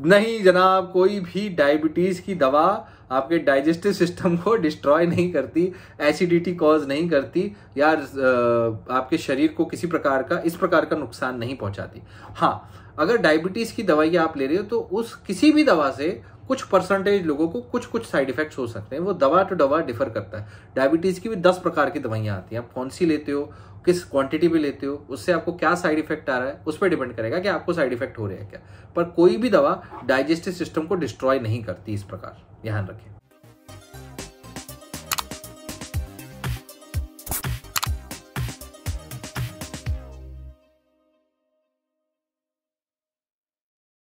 नहीं जनाब, कोई भी डायबिटीज़ की दवा आपके डाइजेस्टिव सिस्टम को डिस्ट्रॉय नहीं करती एसिडिटी कॉज नहीं करती, या आपके शरीर को किसी प्रकार का, इस प्रकार का नुकसान नहीं पहुंचाती। हाँ अगर डायबिटीज़ की दवाई आप ले रहे हो तो उस किसी भी दवा से कुछ परसेंटेज लोगों को कुछ कुछ साइड इफेक्ट्स हो सकते हैं। वो दवा टू तो दवा डिफर करता है। डायबिटीज़ की भी दस प्रकार की दवाइयाँ आती हैं। आप कौन सी लेते हो? किस क्वांटिटी में लेते हो, उससे आपको क्या साइड इफ़ेक्ट आ रहा है, उस पर डिपेंड करेगा कि आपको साइड इफ़ेक्ट हो रहा है क्या। पर कोई भी दवा डाइजेस्टिव सिस्टम को डिस्ट्रॉय नहीं करती इस प्रकार, ध्यान रखें।